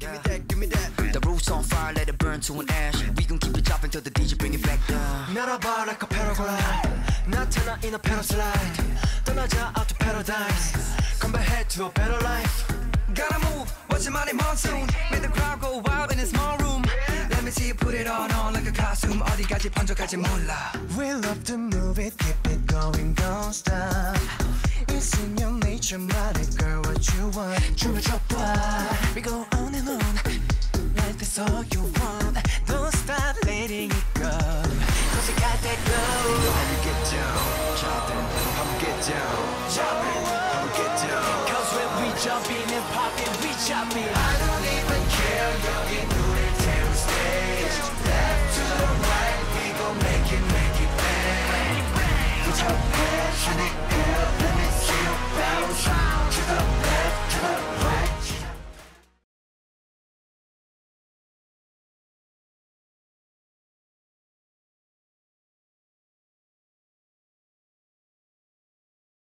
Give me that, give me that. The roof's on fire, let it burn to an ash. We gon' keep it dropping till the DJ bring it back down. 날아봐 like a paraglide 나타나 in a paraslide 떠나자 out to paradise Come back head to a better life Gotta move, watch your money monsoon Make the crowd go wild in a small room Let me see you put it on on like a costume 어디까지 번져갈지 몰라 We love to move it, keep it going, don't stop It's in Your money, girl? What you want? 춤을 춰봐. We go on and on like that's all you want. Don't stop letting it go. Cause you got that glow. How you get down? Jopping. How we get down? Jopping. How we get down? Cause when we jumping and popping, we jopping. I don't even care. You're 여기 눈을 태운 stage. Left to the right, we gon' make it, make it bang. Make it bang.